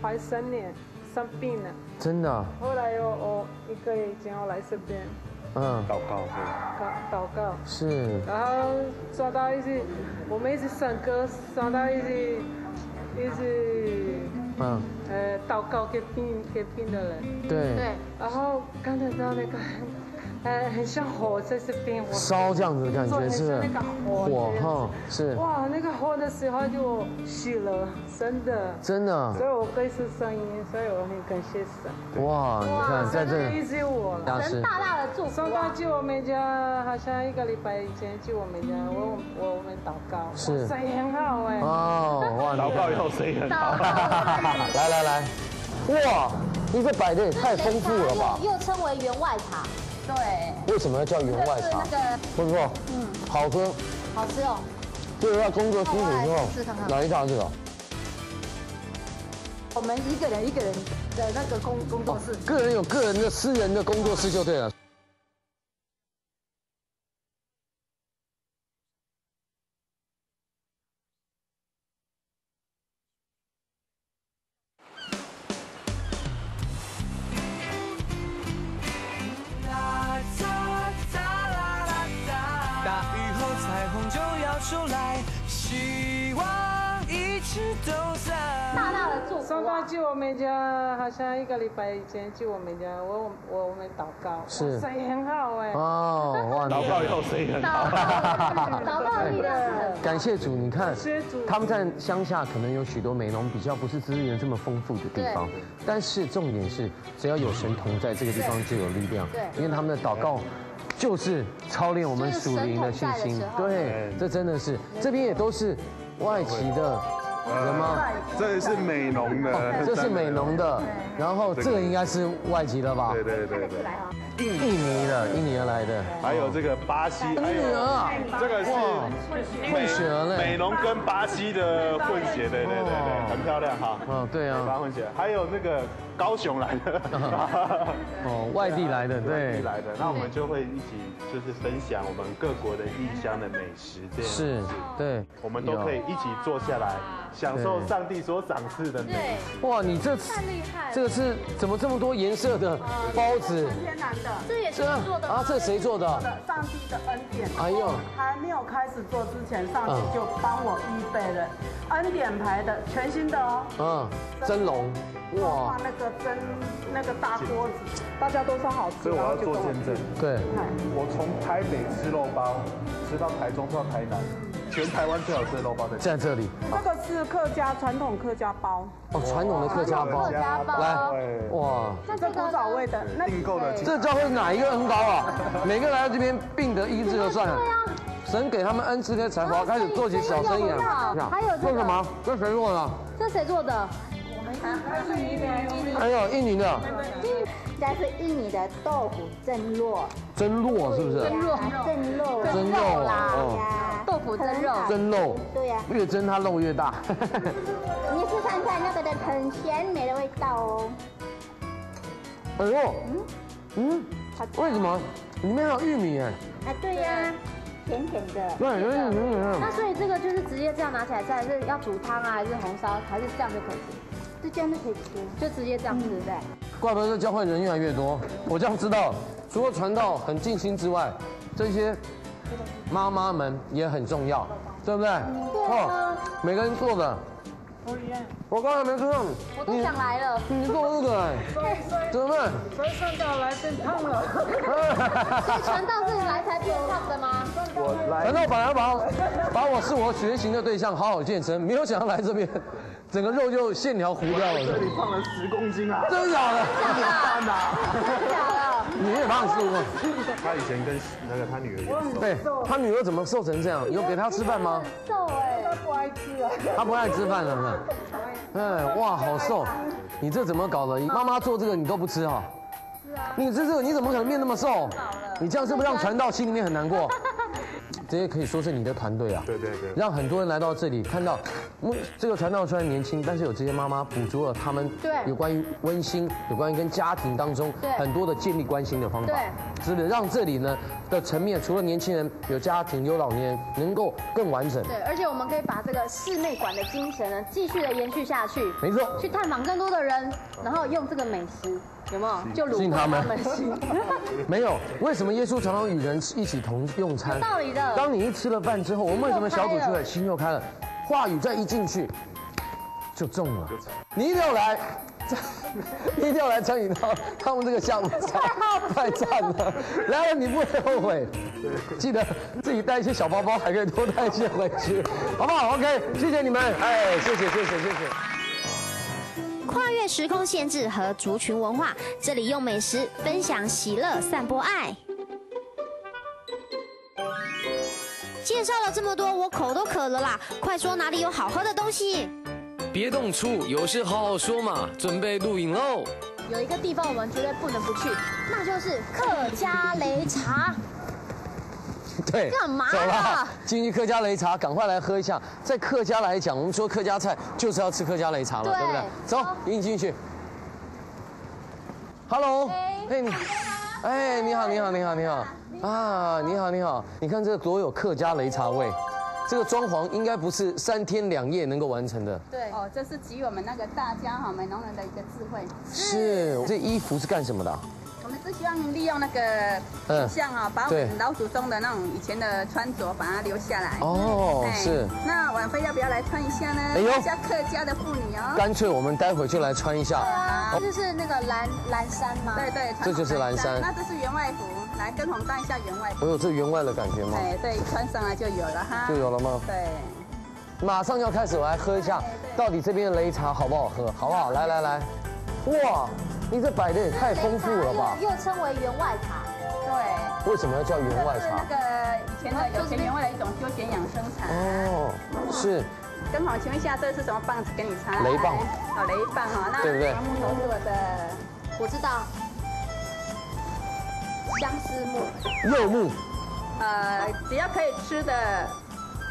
快三年生病了。真的。后来我我一个月前我来这边。嗯，祷告，祷祷告是，然后抓到一些，我们一直唱歌，抓到一些，一些，嗯，呃，祷告给病给病的人，对，对，然后刚才到那个。呃，很像火在这边，烧这样子的感觉是那个火哈，是哇，那个火的时候就熄了，真的，真的，所以我可以是声音，所以我很感谢神。哇，你看在这里，谢我了，神大大的祝福。上到去我们家，好像一个礼拜以前去我们家，我我我们祷告，是声音很好哎。哦，哇，祷告以后声音很好。来来来，哇，你这摆的也太丰富了吧？又称为员外茶。对，为什么要叫员外茶？不错，嗯，好喝，好吃哦。就是他工作辛苦之后，哪一趟这个。我们一个人一个人的那个工工作室，个人有个人的私人的工作室就对了。去我们家，好像一个礼拜以前去我们家，我我我们祷告，是声音很好哎。哦，哇，祷告以后声音很好。祷告 力量。感谢主，你看，他们在乡下可能有许多美容比较不是资源这么丰富的地方，但是重点是，只要有神同在这个地方就有力量。对，因为他们的祷告就是操练我们属灵的信心。对，这真的是，这边也都是外籍的。有吗？这是美浓的，这是美浓的，然后这个应该是外籍的吧？对对对对。印尼的，印尼而来的，还有这个巴西，还有啊，这个是混血儿嘞，美浓跟巴西的混血，对对对对，很漂亮哈。嗯，对啊，巴混血，还有那个高雄来的，哦，外地来的，对，外地来的，那我们就会一起就是分享我们各国的异乡的美食，这样是，对，我们都可以一起坐下来享受上帝所赏赐的美食。哇，你这太厉害，这个是怎么这么多颜色的包子？天然的。这也是做的啊！这谁做的？上帝的恩典。哎呦，还没有开始做之前，上帝就帮我预备了恩典牌的全新的哦。嗯，蒸笼，哇，那个蒸那个大锅子，大家都说好吃，所以我要做见证。对，我从台北吃肉包，吃到台中，吃到台南。全台湾最好吃的肉包在在这里。这个是客家传统客家包哦，传统的客家包。客家包。来，哇，这古早味的那，订购的。这教会哪一个恩高啊？每个来到这边病得医治就算了。神给他们恩赐跟才华，开始做起小生意了。还有这个什么？这谁做的？这谁做的？还有印尼的。这是印尼的豆腐蒸肉。蒸肉是不是？蒸肉，蒸肉，蒸肉哦。豆腐蒸肉。蒸肉。对呀。越蒸它肉越大。你试看看那个的很鲜美的味道哦。哎呦。嗯。嗯。为什么？里面还有玉米哎。啊，对呀。甜甜的。对，有点甜甜的。那所以这个就是直接这样拿起来吃，还是要煮汤啊，还是红烧，还是这样就可以吃？就这样就可以吃，就直接这样吃，对。怪不得这教会人越来越多。我这样知道，除了传道很尽心之外，这些妈妈们也很重要，对不对？哦，每个人做的。我刚才没吃，我都想来了。你做这个，怎么办？所以传道来变胖了。所以传道是来才变胖的吗？传道本来把把我是我学习的对象，好好健身，没有想要来这边。整个肉就线条糊掉了，这里胖了十公斤啊！真的假的？假的？假的？你也胖十公斤？他以前跟那个他女儿，对，他女儿怎么瘦成这样？有给他吃饭吗？瘦哎，他不爱吃啊。他不爱吃饭了吗？哎，哇，好瘦！你这怎么搞的？妈妈做这个你都不吃哈？是啊。你吃这个你怎么可能变那么瘦？你这样是不是让传道心里面很难过？这些可以说是你的团队啊，对对对，让很多人来到这里看到，这个传道虽然年轻，但是有这些妈妈捕捉了他们对。有关于温馨、有关于跟家庭当中对。很多的建立关心的方法，对，是不是让这里呢的层面除了年轻人有家庭有老年人能够更完整？对，而且我们可以把这个室内馆的精神呢，继续的延续下去。没错。去探访更多的人，然后用这个美食，有没有？就虏获吸引他们心。没有，为什么耶稣常常与人一起同用餐？有道理的当你一吃了饭之后，我们为什么小组聚会心又开了？话语再一进去，就中了。你一定要来，你一定要来参与到他们这个下午茶，太赞了！来了你不会后悔。记得自己带一些小包包，还可以多带一些回去，好不好？OK，谢谢你们，哎，谢谢谢谢谢谢。跨越时空限制和族群文化，这里用美食分享喜乐，散播爱。介绍了这么多，我口都渴了啦！快说哪里有好喝的东西？别动粗，有事好好说嘛。准备录影喽！有一个地方我们绝对不能不去，那就是客家擂茶。对，干嘛走了啦，进去客家擂茶，赶快来喝一下。在客家来讲，我们说客家菜就是要吃客家擂茶了，对对不对？走，引你进去。Hello，哎你，哎你好你好你好你好啊你好你好，你看这个多有客家擂茶味，这个装潢应该不是三天两夜能够完成的。对，哦，这是集我们那个大家哈美农人的一个智慧。是，这衣服是干什么的啊？我们是希望利用那个嗯影像啊，把我对们老祖宗的那种以前的穿着，把它留下来。哎哦是那婉菲要不要来穿一下呢？哎呦一下客家的妇女哦。干脆我们待会就来穿一下。啊这是那个蓝蓝衫吗？对对，这就是蓝衫那这是员外服，来跟我们当一下员外服。我有这员外的感觉吗？哎，对，穿上来就有了哈。就有了吗对。马上要开始，我来喝一下，到底这边的擂茶好不好喝，好不好？来来来，哇，你这摆的也太丰富了吧？又称为员外茶。对。为什么要叫员外茶是那？个以前的有钱员外的一种休闲养生茶。哦，是刚好，请问一下，这是什么棒子给你擦？雷棒好，雷棒哈，那对不对木头做的？我知道，相思木。柚木呃，只要可以吃的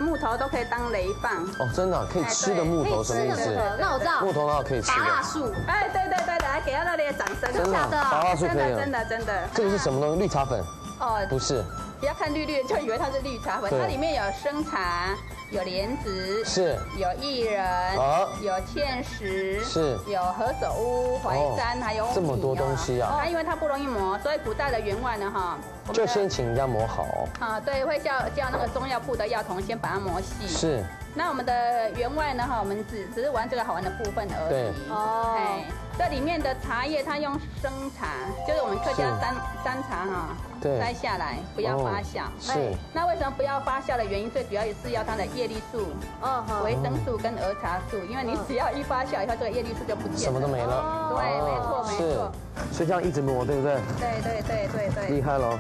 木头都可以当雷棒。哦，真的啊可以吃的木头什么意思？那我知道。木头的话可以吃的？拔蜡树。哎，对对对对，来给到热烈的掌声。真的啊拔蜡树可以啊真的真的真的。这个是什么东西？绿茶粉？哦，不是，不要看绿绿就以为它是绿茶粉，它里面有生茶，有莲子，是。有薏仁，啊有芡实，是。有何首乌、淮山，哦还有这么多东西啊。它因为它不容易磨，所以古代的员外呢，哈，就先请人家磨好。哦。啊，对，会叫叫那个中药铺的药童先把它磨细。是。那我们的员外呢，哈，我们只只是玩这个好玩的部分而对已。哦哎，这里面的茶叶它用生茶，就是我们客家是山山茶哈，对摘下来不要发酵。哦是哎那为什么不要发酵的原因，最主要也是要它的叶绿素、嗯哼维生素跟儿茶素，因为你只要一发酵以后，这个叶绿素就不见了。什么都没了。对，没错没错。是，所以这样一直磨，对不对？对对对对对。厉害了哦。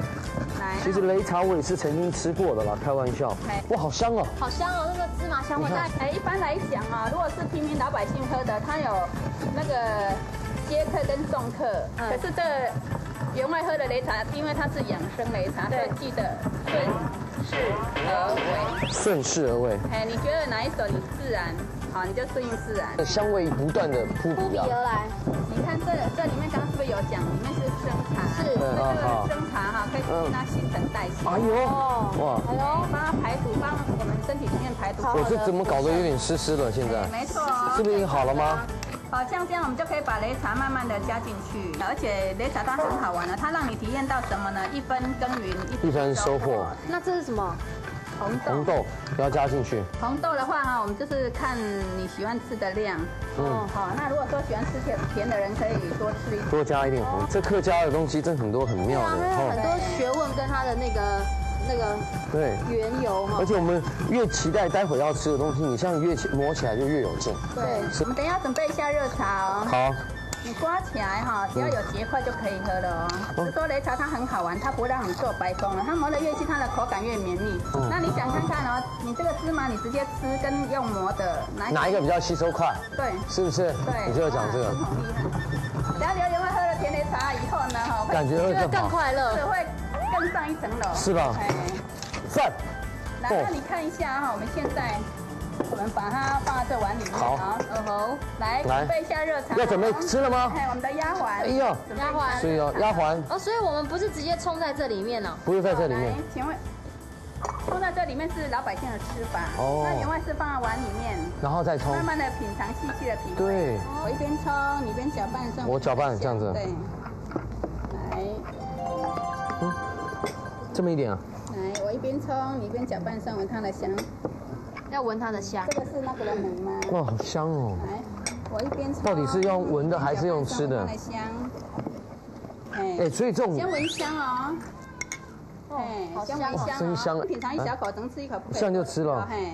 来，其实擂茶我也是曾经吃过的啦，开玩笑。哇，好香哦。好香哦，那个芝麻香味。那哎，一般来讲啊，如果是平民老百姓喝的，它有那个接客跟送客。可是这员外喝的擂茶，因为它是养生擂茶，所以记得顺势而为。顺势而为，哎，你觉得哪一首你自然好，你就顺应自然。这香味不断的扑鼻而。来。你看这这里面刚刚是不是有讲，里面是生茶？是这个生茶哈，可以促进它新陈代谢。哎呦哇哎呦，帮它排毒，帮我们身体里面排毒。我这怎么搞得有点湿湿了？现在没错，是不是已经好了吗？好，像这样我们就可以把擂茶慢慢的加进去，而且擂茶它很好玩的，它让你体验到什么呢？一分耕耘一分收获，那这是什么？红豆。红豆要加进去。红豆的话哈，我们就是看你喜欢吃的量。嗯哦，好，那如果说喜欢吃甜甜的人，可以多吃一点。多加一点红，这客家的东西真很多很妙的很哦。多学问跟它的那个那个对，缘由嘛而。且我们越期待待会要吃的东西，你像越磨起来就越有劲。对，我们等一下准备一下热茶哦。好，你刮起来哈，只要有结块就可以喝了哦。就说擂茶它很好玩，它不会让你做白风了。它磨得越细，它的口感越绵密。嗯那你想看看哦，你这个芝麻你直接吃跟用磨的哪哪一个比较吸收快？对，是不是？对，你就要讲这个。然后刘员外喝了甜擂茶以后呢，哈，感觉会更好是会更更上一层楼。是吧？哎，赞。来，那你看一下哈，我们现在。我们把它放在这碗里面。好，嗯哼，来准备一下热茶。要准备吃了吗？看我们的鸭环。哎呀，鸭环。所以哦，鸭环。哦，所以我们不是直接冲在这里面呢？不是在这里面。请问，冲在这里面是老百姓的吃法。哦。那原外是放在碗里面，然后再冲。慢慢的品尝，细细的品。对。我一边冲，你一边搅拌，这样。我搅拌这样子。对。来。嗯，这么一点啊。来，我一边冲，你一边搅拌，上闻它的香。要闻它的香，这个是那个的门吗？哇，好香哦！来，我一边到底是用闻的还是用吃的？香，哎，所以这种先闻香哦，哎，好香，好香，香，品尝一小口，能吃一口，这样就吃了，嘿，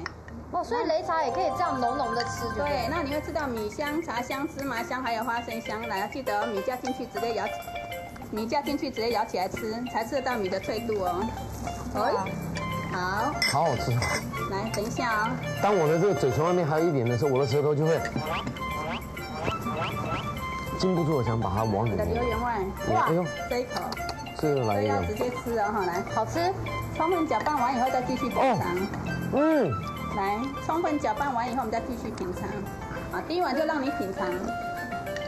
哦，所以擂茶也可以这样浓浓的吃，对，那你会吃到米香、茶香、芝麻香，还有花生香，来，记得米加进去直接摇，米加进去直接摇起来吃，才吃得到米的脆度哦，哎。好，好好吃。来，等一下啊。当我的这个嘴唇外面还有一点的时候，我的舌头就会禁不住我想把它往里面。留言外，哇，哎呦，这一口，这个来一个。直接吃哦，哈，来，好吃。充分搅拌完以后再继续品尝。嗯。来，充分搅拌完以后我们再继续品尝。啊，第一碗就让你品尝。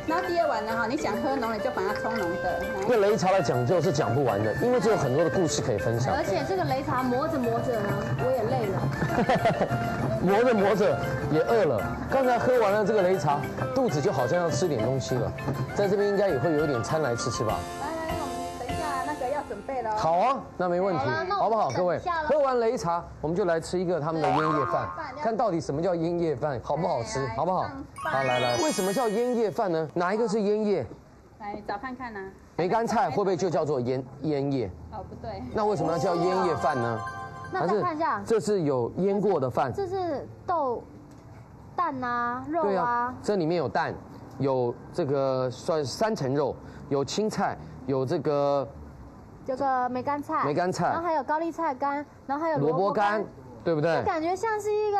那第二碗呢？哈，你想喝浓，你就把它冲浓的。为擂茶的讲究是讲不完的，因为这有很多的故事可以分享。而且这个擂茶磨着磨着呢，我也累了。磨着磨着也饿了。刚才喝完了这个擂茶，肚子就好像要吃点东西了。在这边应该也会有点餐来吃吃吧。好啊，那没问题，好不好？各位，喝完擂茶，我们就来吃一个他们的烟叶饭，看到底什么叫烟叶饭，好不好吃，好不好？好，来来，为什么叫烟叶饭呢？哪一个是烟叶？来找看看呢。梅干菜会不会就叫做烟烟叶？哦，不对。那为什么要叫烟叶饭呢？那再看一下，这是有腌过的饭。这是豆蛋啊，肉啊。这里面有蛋，有这个算三层肉，有青菜，有这个。这个梅干菜，梅干菜，然后还有高丽菜干，然后还有萝卜干，对不对？就感觉像是一个，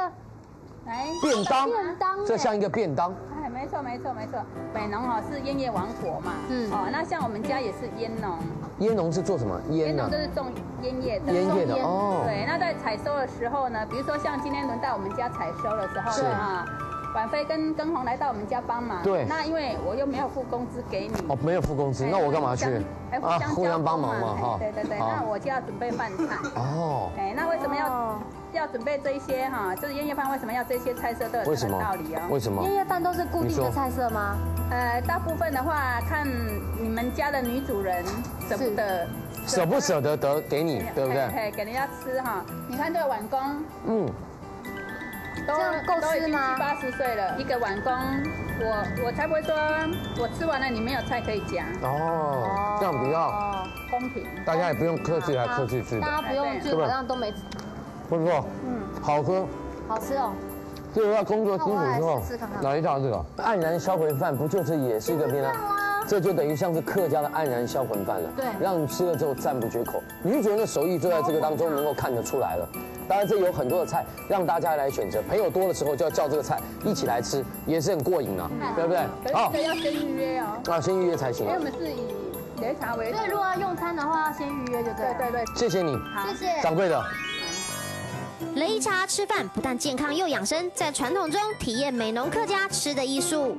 哎，便当，便当，这像一个便当。哎，没错没错没错，北农哈是烟叶王国嘛，嗯，哦，那像我们家也是烟农。烟农是做什么？烟农就是种烟叶的。烟叶的哦。对，那在采收的时候呢，比如说像今天轮到我们家采收的时候，是啊。婉菲跟跟红来到我们家帮忙，对，那因为我又没有付工资给你，哦，没有付工资，那我干嘛去？啊，互相帮忙嘛，哈，对对对，那我就要准备饭菜，哦，哎，那为什么要要准备这一些哈？就是烟叶饭为什么要这些菜色都有什么道理哦？为什么？烟叶饭都是固定的菜色吗？呃，大部分的话看你们家的女主人舍不得，舍不舍得得给你，对不对？对，给人家吃哈。你看这个碗公，嗯。这样够吃吗？七八十岁了，一个碗工，我我才不会说，我吃完了你没有菜可以夹。哦，这样比较公平。大家也不用客气来客气去。大家不用，就好像都没。不错，嗯，好喝，好吃哦。这个要工作辛苦之后，哪一道这个黯然销魂饭，不就是也是一个便当？这就等于像是客家的黯然销魂饭了。对，让你吃了之后赞不绝口。女主人的手艺就在这个当中能够看得出来了。当然，这有很多的菜让大家来选择。朋友多的时候就要叫这个菜一起来吃，也是很过瘾啊，对不对？好，要先预约哦。啊，先预约才行。因为我们是以擂茶为主。所以如果要用餐的话，要先预约就对。对对对。谢谢你，谢谢掌柜的。擂茶吃饭不但健康又养生，在传统中体验美浓客家吃的艺术。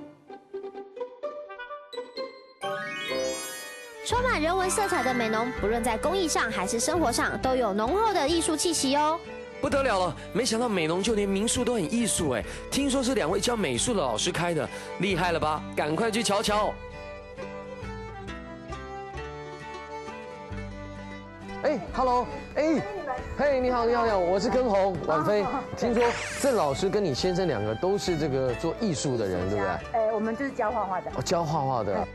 充满人文色彩的美浓，不论在工艺上还是生活上，都有浓厚的艺术气息哦。不得了了！没想到美浓就连民宿都很艺术哎，听说是两位教美术的老师开的，厉害了吧？赶快去瞧瞧！哎，Hello，哎，嘿，你好，你好，你好，我是根红婉菲。听说郑老师跟你先生两个都是这个做艺术的人，对不对？哎，我们就是教画画的。哦，教画画的。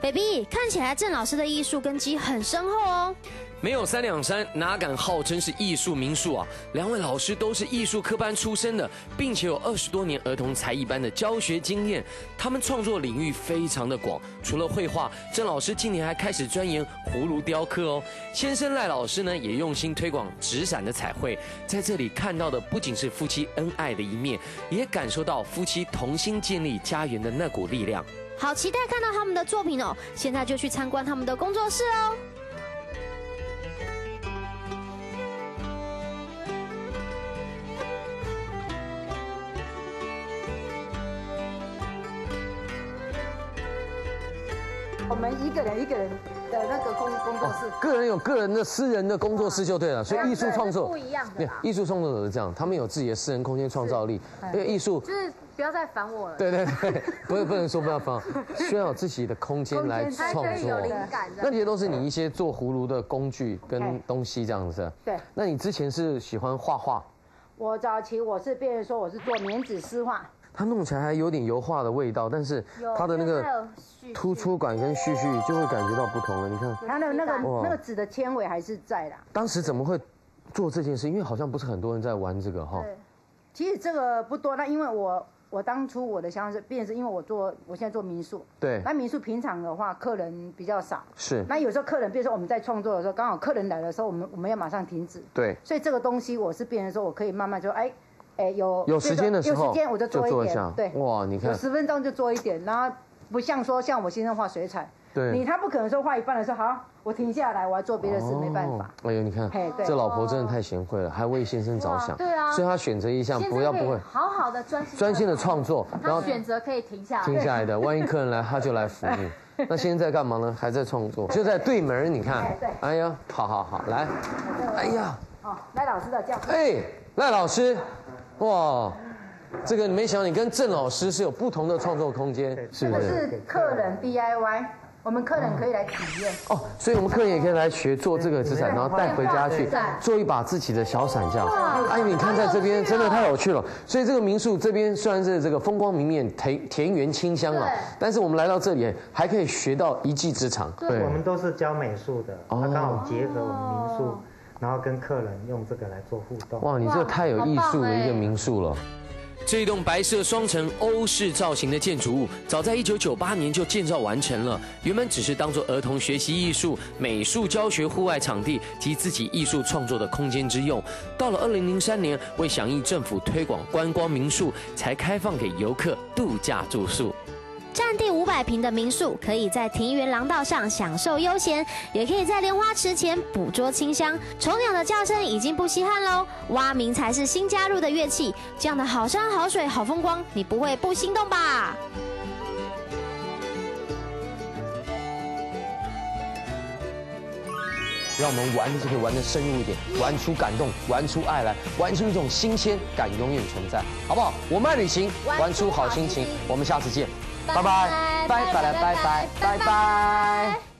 baby，看起来郑老师的艺术根基很深厚哦。没有三两山，哪敢号称是艺术名宿啊？两位老师都是艺术科班出身的，并且有二十多年儿童才艺班的教学经验。他们创作领域非常的广，除了绘画，郑老师今年还开始钻研葫芦雕刻哦。先生赖老师呢，也用心推广纸伞的彩绘。在这里看到的不仅是夫妻恩爱的一面，也感受到夫妻同心建立家园的那股力量。好期待看到他们的作品哦！现在就去参观他们的工作室哦。们一个人一个人的那个工工作室。个人有个人的私人的工作室就对了，所以艺术创作不一样的。艺术创作者是这样，他们有自己的私人空间创造力，因为艺术就是不要再烦我了。对对对，不是不能说不要烦，需要有自己的空间来 创作。有灵感。那些都是你一些做葫芦的工具跟东西这样子。对。那你之前是喜欢画画？我早期我是别人说我是做棉纸丝画。它弄起来还有点油画的味道，但是它的那个突出感跟絮絮就会感觉到不同了。你看，它的那个那个纸的纤维还是在的。当时怎么会做这件事？因为好像不是很多人在玩这个哈。对，其实这个不多。那因为我我当初我的想法是，便是因为我做我现在做民宿，对，那民宿平常的话客人比较少，是。那有时候客人，比如说我们在创作的时候，刚好客人来的时候，我们我们要马上停止，对。所以这个东西我是变成说我可以慢慢就哎。哎，有有时间的时候，有时间我就做一点，对，哇，你看，十分钟就做一点，然后不像说像我先生画水彩，对，你他不可能说画一半的时候，好，我停下来，我要做别的事，没办法。哎呦，你看，这老婆真的太贤惠了，还为先生着想，对啊，所以他选择一项不要不会，好好的专心专心的创作，然后选择可以停下来，停下来的，万一客人来，他就来服务。那先生在干嘛呢？还在创作，就在对门，你看，哎呀，好好好，来，哎呀，哦，赖老师的教，哎，赖老师，哇。这个你没想到，你跟郑老师是有不同的创作空间，是不是？是客人 DIY，我们客人可以来体验。哦，所以我们客人也可以来学做这个纸伞，然后带回家去做一把自己的小伞架。哎，你看在这边真的太有趣了。所以这个民宿这边虽然是这个风光明媚、田田园清香了，但是我们来到这里还可以学到一技之长。对，我们都是教美术的，它刚好结合我们民宿，然后跟客人用这个来做互动。哇，你这太有艺术的一个民宿了。这栋白色双层欧式造型的建筑物，早在一九九八年就建造完成了。原本只是当做儿童学习艺术、美术教学、户外场地及自己艺术创作的空间之用。到了二零零三年，为响应政府推广观光民宿，才开放给游客度假住宿。占地五百平的民宿，可以在庭园廊道上享受悠闲，也可以在莲花池前捕捉清香。虫鸟的叫声已经不稀罕喽，蛙鸣才是新加入的乐器。这样的好山好水好风光，你不会不心动吧？让我们玩就可以玩得深入一点，玩出感动，玩出爱来，玩出一种新鲜感，永远存在，好不好？我们爱旅行，玩出好心情。我们下次见。拜拜，拜拜。了，拜拜，拜拜。